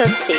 Jacob.